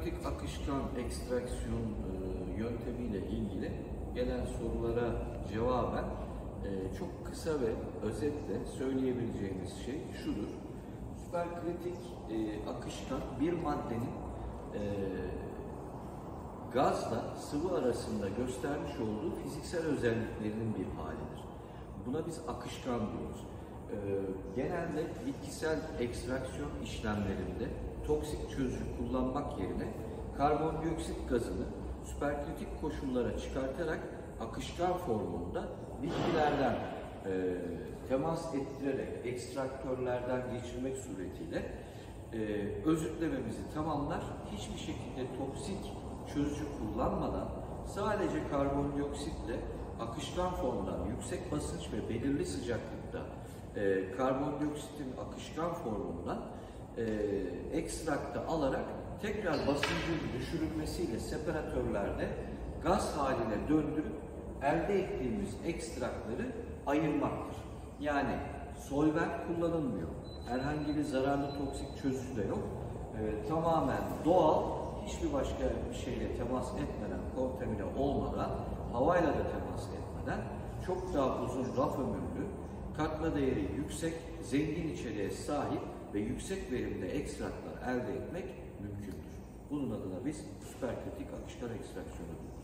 kritik akışkan ekstraksiyon e, yöntemiyle ilgili gelen sorulara cevaben e, çok kısa ve özetle söyleyebileceğimiz şey şudur. Süperkritik e, akışkan bir maddenin gazla sıvı arasında göstermiş olduğu fiziksel özelliklerinin bir halidir. Buna biz akışkan diyoruz. Ee, genelde bitkisel ekstraksiyon işlemlerinde toksik çözücü kullanmak yerine karbondioksit gazını süperkritik koşullara çıkartarak akışkan formunda bitkilerden e, temas ettirerek ekstraktörlerden geçirmek suretiyle e, özütlememizi tamamlar. Hiçbir şekilde toksik çözücü kullanmadan sadece karbondioksitle akışkan formdan yüksek basınç ve belirli sıcaklıkta e, karbondioksitin akışkan formundan e, ekstrakta alarak tekrar basıncın düşürülmesiyle separatörlerde gaz haline döndürüp elde ettiğimiz ekstrakları ayırmaktır. Yani solvent kullanılmıyor. Herhangi bir zararlı toksik çözücü de yok. E, tamamen doğal, hiçbir başka bir şeyle temas etmeden, kontamine olmadan, havayla da temas etmeden çok daha uzun raf ömürlü, katma değeri yüksek, zengin içeriğe sahip ve yüksek verimde ekstraklar elde etmek mümkündür. Bunun adına biz süperkritik akışkan ekstraksiyonu diyoruz.